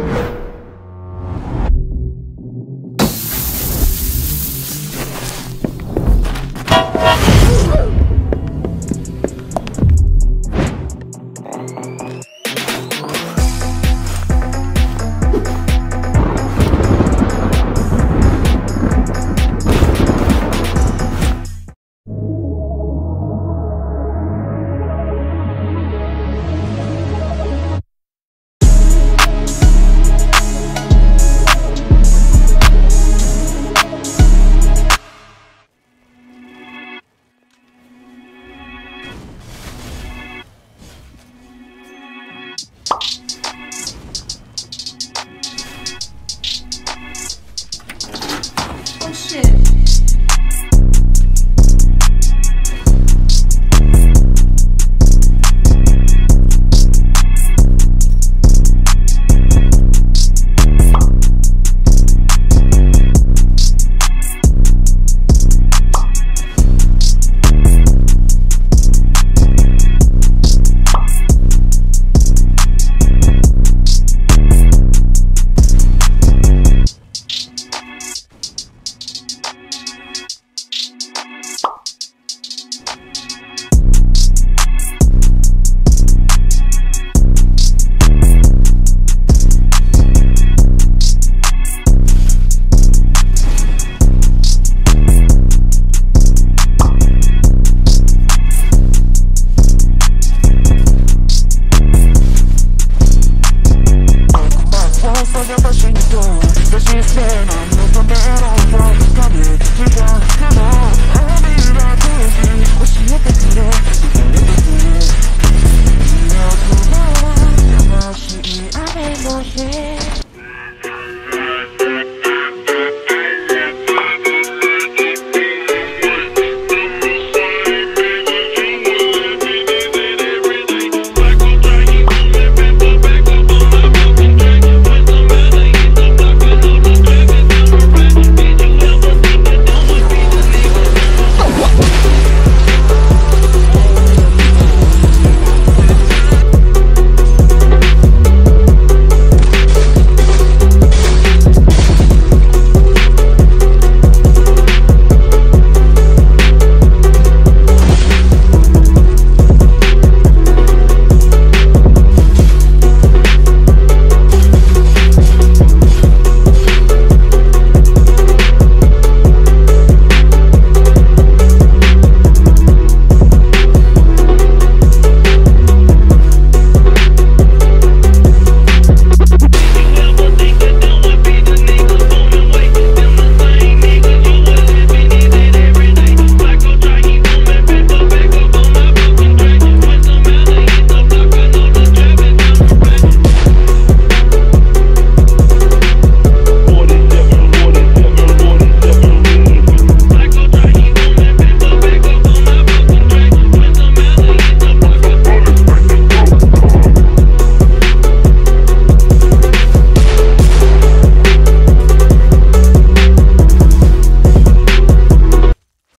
you it.